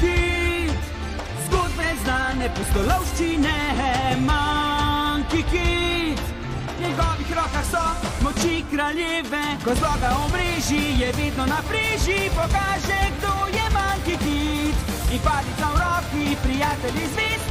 kikit, zgodbe znane pustolovščine, manjki kikit. V njegovih rokah so moči kraljeve, ko zloga omreži, je vedno na priži, pokaže, kdo je manjki kikit. In palica v roki, prijatelji zvezd.